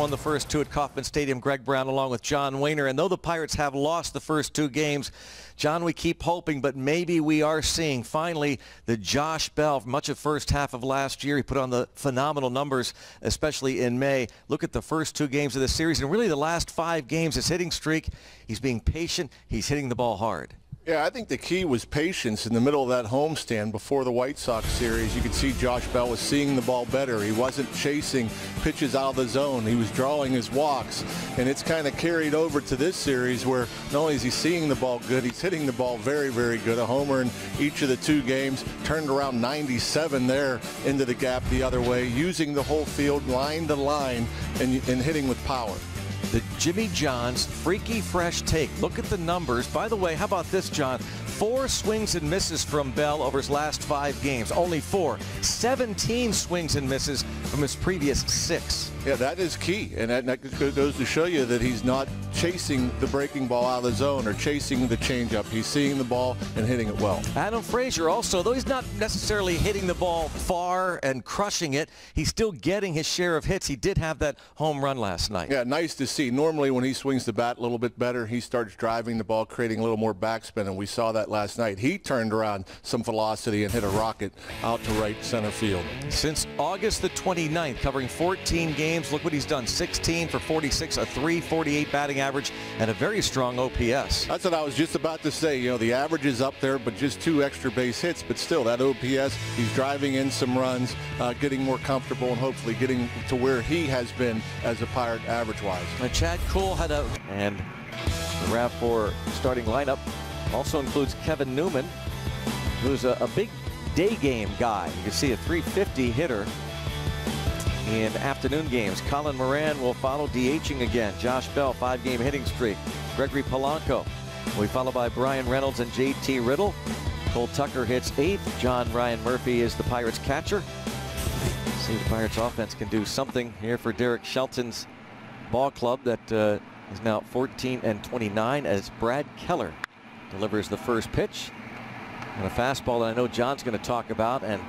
won the first two at Kauffman Stadium. Greg Brown along with John Wehner. And though the Pirates have lost the first two games, John, we keep hoping, but maybe we are seeing finally the Josh Bell. Much of first half of last year, he put on the phenomenal numbers, especially in May. Look at the first two games of the series, and really the last five games, his hitting streak. He's being patient. He's hitting the ball hard. Yeah, I think the key was patience in the middle of that homestand before the White Sox series. You could see Josh Bell was seeing the ball better. He wasn't chasing pitches out of the zone. He was drawing his walks. And it's kind of carried over to this series where not only is he seeing the ball good, he's hitting the ball very, very good. A homer in each of the two games. Turned around 97 there into the gap the other way, using the whole field line to line and, and hitting with power the Jimmy John's Freaky Fresh Take. Look at the numbers. By the way, how about this, John? Four swings and misses from Bell over his last five games. Only four. 17 swings and misses from his previous six. Yeah, that is key. And that, goes to show you that he's not chasing the breaking ball out of the zone or chasing the changeup. He's seeing the ball and hitting it well. Adam Frazier also, though he's not necessarily hitting the ball far and crushing it, he's still getting his share of hits. He did have that home run last night. Yeah, nice to see. Normally when he swings the bat a little bit better, he starts driving the ball, creating a little more backspin, and we saw that last night. He turned around some velocity and hit a rocket out to right center field. Since August the 29th, covering 14 games, look what he's done. 16 for 46, a 348 batting average, and a very strong OPS. That's what I was just about to say. You know, the average is up there, but just two extra base hits. But still, that OPS, he's driving in some runs, uh, getting more comfortable, and hopefully getting to where he has been as a Pirate average-wise. And Chad Kuhl had a... And the RAV4 starting lineup also includes Kevin Newman, who's a, a big day game guy. You can see a 350 hitter in afternoon games. Colin Moran will follow DHing again. Josh Bell, five-game hitting streak. Gregory Polanco will be followed by Bryan Reynolds and J.T. Riddle. Cole Tucker hits eighth. John Ryan Murphy is the Pirates catcher. See if the Pirates offense can do something here for Derek Shelton's ball club that uh, is now 14 and 29 as Brad Keller delivers the first pitch. And a fastball that I know John's going to talk about. And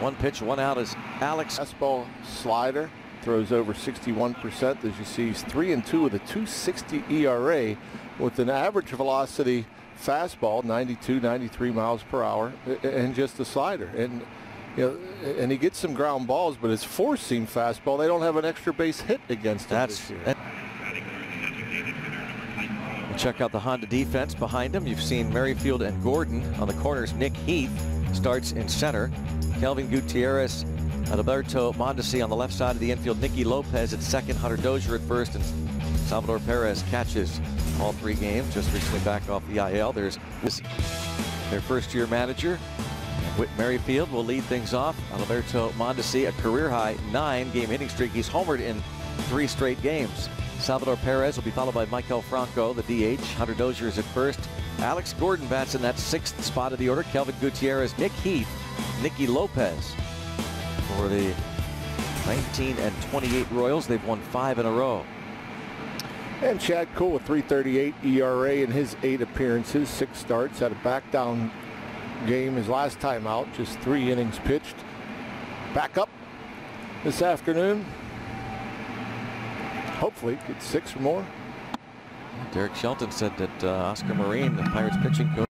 one pitch, one out is Alex. Fastball slider throws over 61%. As you see, he's 3 and 2 with a 260 ERA with an average velocity fastball, 92, 93 miles per hour, and just a slider. And you know, and he gets some ground balls, but his four-seam fastball, they don't have an extra base hit against him That's, this year. Check out the Honda defense behind him. You've seen Merrifield and Gordon on the corners. Nick Heath starts in center. Kelvin Gutierrez, Alberto Mondesi on the left side of the infield. Nicky Lopez at second. Hunter Dozier at first. And Salvador Perez catches all three games. Just recently back off the IL. There's their first year manager. Whit Merrifield will lead things off. Alberto Mondesi, a career high nine game hitting streak. He's homered in three straight games. Salvador Perez will be followed by Maikel Franco, the DH. Hunter Dozier is at first. Alex Gordon bats in that sixth spot of the order. Kelvin Gutierrez, Nick Heath, Nicky Lopez for the 19 and 28 Royals. They've won five in a row. And Chad Kuhl with 338 ERA in his eight appearances, six starts, had a back down game his last time out, just three innings pitched. Back up this afternoon hopefully get six or more. Derek Shelton said that uh, Oscar Marin, the Pirates pitching coach,